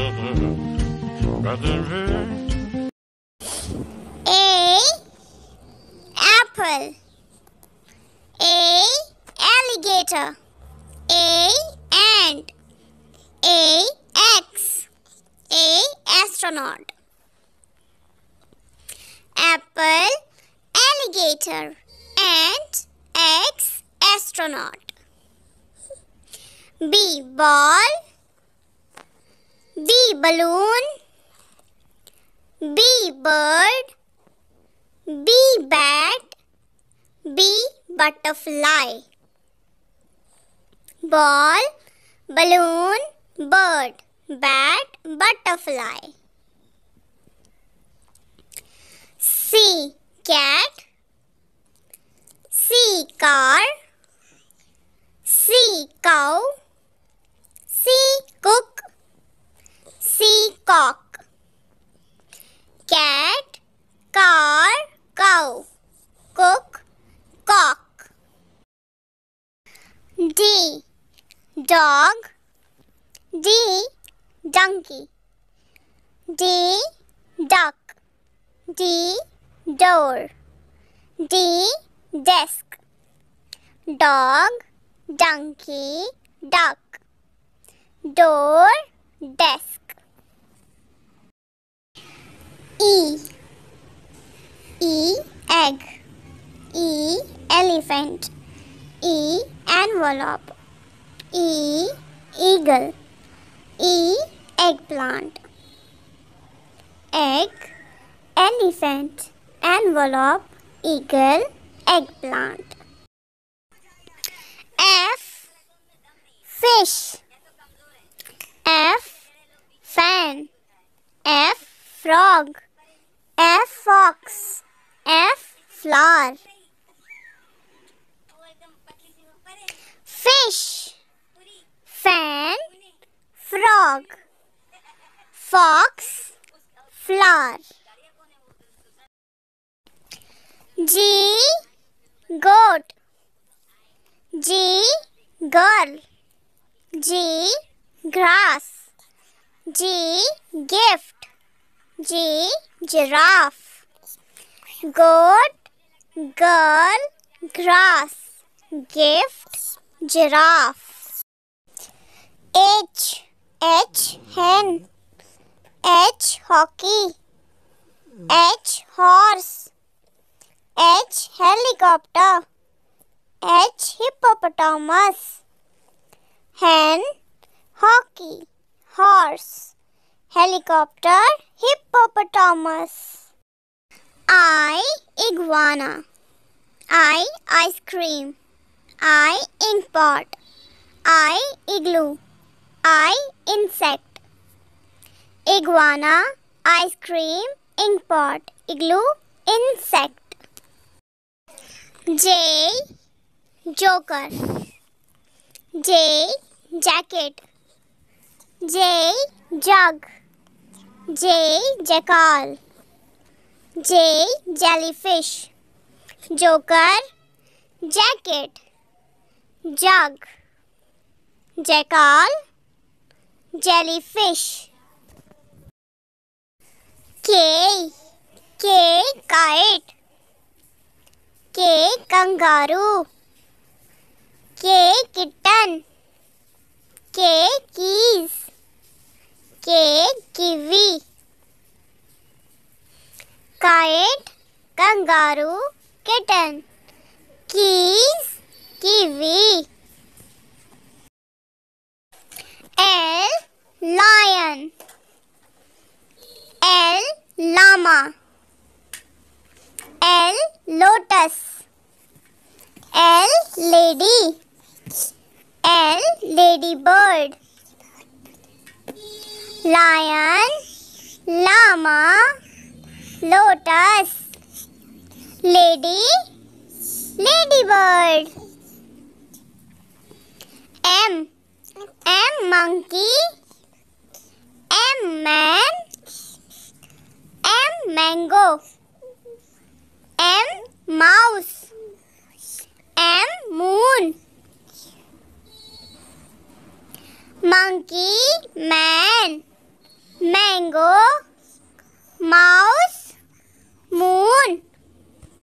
A apple. A alligator. A ant. A X. A astronaut. Apple alligator. Ant X astronaut. B ball balloon B bird B bat B butterfly. Ball balloon bird bat butterfly. C cat C car C cow C cook cock. Cat car cow. Cook cock. D dog. D donkey. D duck. D door. D desk. Dog donkey duck. Door desk E E egg E elephant E envelope E eagle E eggplant. Egg elephant envelope eagle eggplant. F fish. F fan. F frog. F fox F flower fish. Fan. Frog. Fox. Flower G goat. G girl. G grass. G gift. G giraffe goat girl grass gift giraffe. H H hen. H hockey. H horse. H helicopter. H hippopotamus. Hen hockey horse. Helicopter hippopotamus I iguana I ice cream I ink pot I igloo I insect iguana ice cream ink pot igloo insect J joker J jacket J jug J jackal J jellyfish joker jacket jug jackal jellyfish K K kite K kangaroo K kitten K keys K kiwi kite, kangaroo, kitten keys kiwi. L, lion. L, llama. L, lotus. L, lady. L, lady bird. Lion, llama. Lotus. Lady. Ladybird. M. M monkey. M man. M mango. M mouse. M moon. Monkey man. Mango moon.